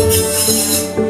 Música